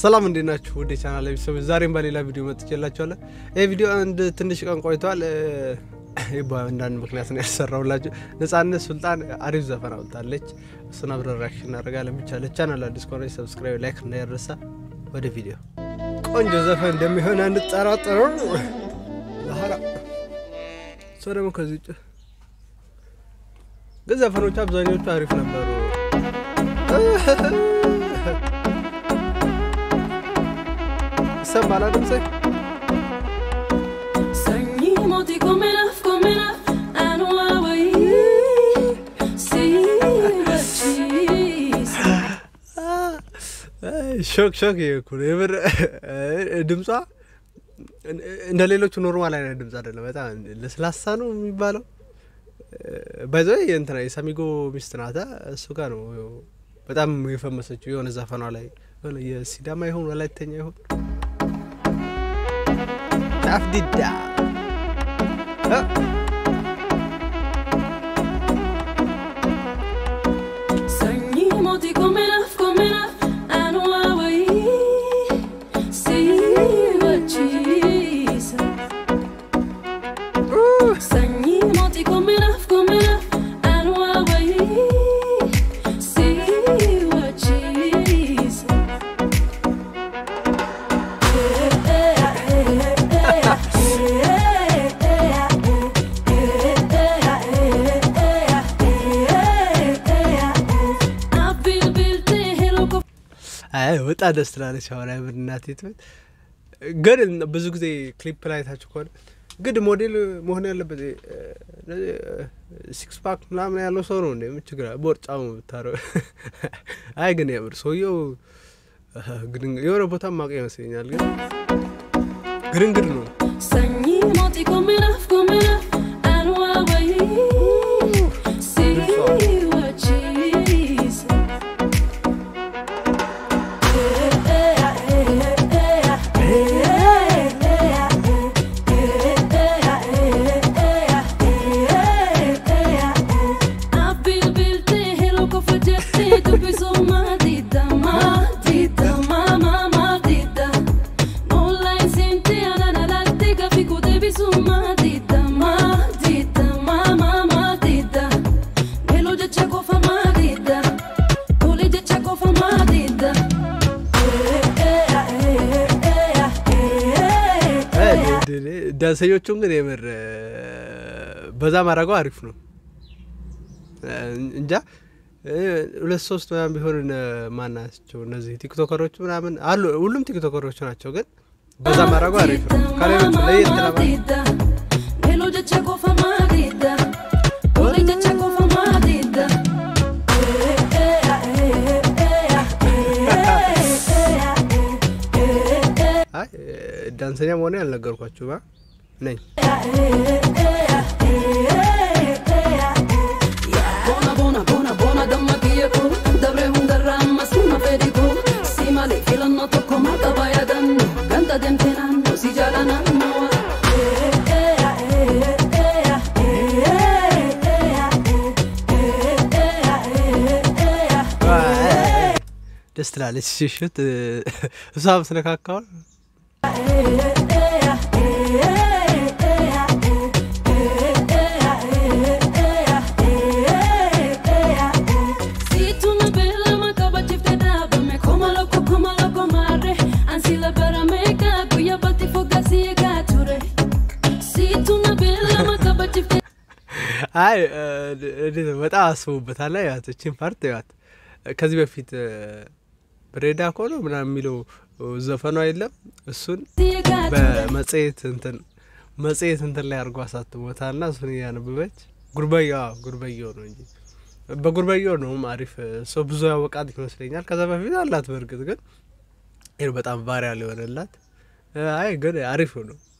ሰላም እንዴት ናችሁ? ወደ ቻናል ቤተሰቦች ዛሬም በሌላ ቪዲዮ መጥቼላችኋለሁ። ይህ ቪዲዮ አንድ ትንሽ ቀን ቆይቷል። በአንዳንድ ምክንያት ነው ያልሰራሁላችሁ። ነጻነት ሱልጣን አሪፍ ዘፈን አውጥታለች። እሱን አብረን reaction እናደርጋለን። ብቻ ለቻናል አዲስ ከሆነች subscribe፣ like እንዳይረሳ። ወደ ቪዲዮ ቆንጆ ዘፈን እንደሚሆን አንጠራጠሩ። ዛህራ ሰው ደግሞ ከዚህ ውጭ ግን ዘፈኖች አብዛኞቹ አሪፍ ነበሩ። si bachis. ሾክ ሾክ እኮ ነው የምር ድምጿ እንደ ሌሎቹ ኖርማል አይነት ድምጽ አይደለም። በጣም ለስላሳ ነው የሚባለው። ባይዘ እንትና የሳሚጎ ሚስት ናታ። እሱ ጋር ነው በጣም የፈመሰችው የሆነ ዘፈኗ ላይ የሆነ የሲዳማ ይሁን ወላይተኛ ይሁን Afdida. that. ወጣ ደስ ትላለች። አሁን አይምር እናቴ ትበት ግን ብዙ ጊዜ ክሊፕ ላይ ታችሁ ከሆነ ግድ ሞዴል መሆን ያለበት ሲክስ ፓክ ምናምን ያለው ሰው ነው እንደ ምን ችግር አለ? ብታረው። አይ ግን የምር ሰውየው የሆነ ቦታ ማውቅ ይመስለኛል። ግን ግድንግድ ነው። Sogni moti come naf, ዳንሰኞቹን ግን የምር በዛ ማድረገው አሪፍ ነው። እንጃ ሁለት ሶስት ምናምን ቢሆን ማን ናቸው እነዚህ ቲክቶከሮች ምናምን አሉ። ሁሉም ቲክቶከሮች ናቸው፣ ግን በዛ ማድረገው አሪፍ ነው። ከሌሎቹ ለየት ዳንሰኛ መሆኔ ያልነገርኳችሁ play. ደስ ትላለች ሽሽት እሷ ምስለ ካካውን አይ በጣም አስቡበታል። ያት እችን ፓርት ያት ከዚህ በፊት ብሬዳ ኮኖ ምናምን የሚለው ዘፈኗ የለም እሱን በመጽሔት እንትን መጽሔት እንትን ላይ አድርጎ አሳትሞታል ና እሱን እያነበበች ጉርበያ ጉርበየው ነው እንጂ በጉርበየው ነውም አሪፍ ሰው ብዙ ያወቃት ይመስለኛል። ከዛ በፊት አላት በእርግጥ ግን ይህ በጣም ቫሪያል የሆነላት አይ ግን አሪፍ ነው።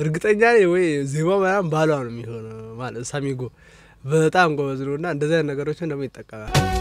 እርግጠኛ ነኝ ወይ ዜማ ምናምን ባሏ ነው የሚሆነው ማለት ሳሚጎ በጣም ጎበዝ ነው እና አይነት ነገሮችን ደግሞ ይጠቀማል።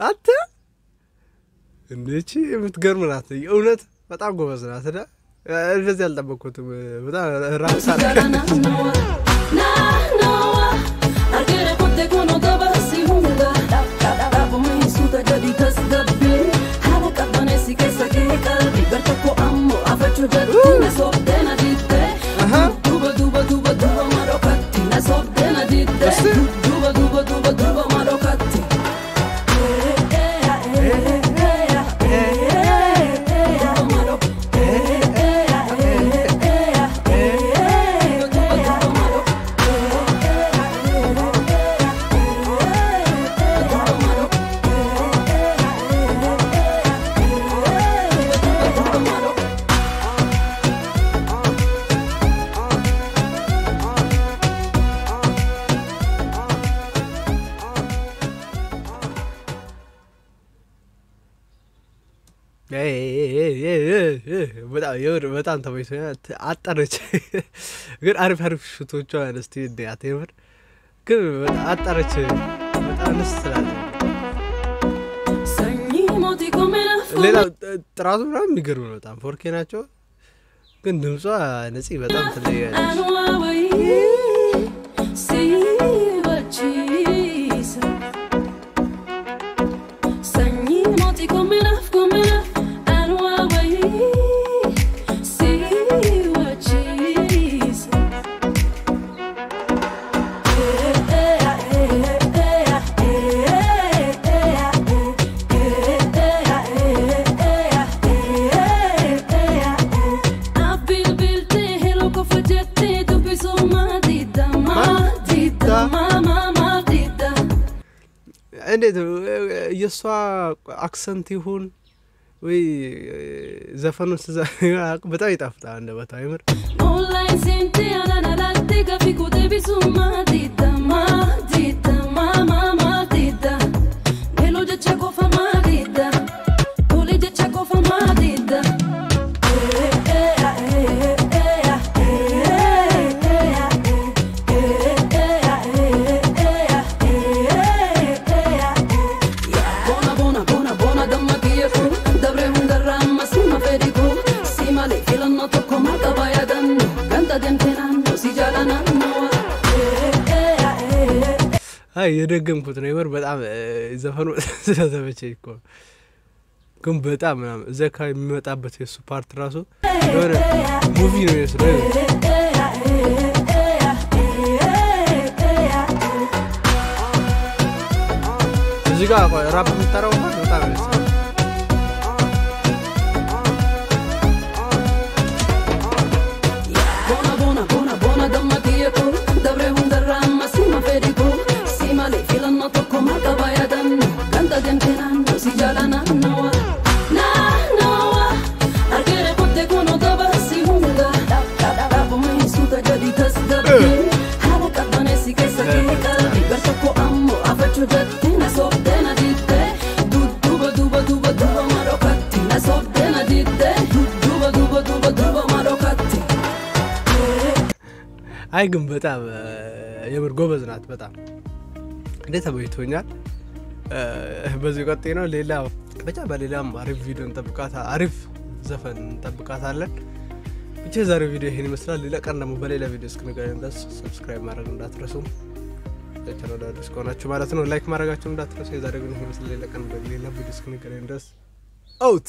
አንተ እንቺ የምትገርም ናት። እውነት በጣም ጎበዝ ናት። ዳ እንደዚህ አልጠበቅኩትም። በጣም ራሳ በጣም ተመችቶኛል። አጠረች ግን አሪፍ አሪፍ ሽቶቿ ደስ እንዲያት የምር ግን አጠረች። በጣም ደስ ትላለች። ሌላ ጥራቱ ምናምን የሚገርም ነው። በጣም ፎርኬ ናቸው፣ ግን ድምጿ ነፂ በጣም ትለያለች። እንዴት የእሷ አክሰንት ይሁን ወይ ዘፈኑን ስዛ በጣም ይጣፍጣል። አንደ በታ ይምር አይ የደገምኩት ነው የምር በጣም ዘፈኑ ስለተመቸኝ እኮ ግን በጣም ምናምን እዚ አካባቢ የሚመጣበት የእሱ ፓርት ራሱ አይ ግን በጣም የምር ጎበዝ ናት። በጣም እንዴት ተመችቶኛል። በዚህ ቀጤ ነው። ሌላ ብቻ በሌላም አሪፍ ቪዲዮ እንጠብቃታለን አሪፍ ዘፈን እንጠብቃታለን። ብቻ የዛሬው ቪዲዮ ይሄን ይመስላል። ሌላ ቀን ደግሞ በሌላ ቪዲዮ እስክንገናኝ ድረስ subscribe ማድረግ እንዳትረሱ፣ ቻናል አዲስ ከሆናችሁ ማለት ነው። like ማድረጋችሁ እንዳትረሱ። የዛሬው ግን ይመስላል። ሌላ ቀን በሌላ ቪዲዮ እስክንገናኝ ድረስ ቻው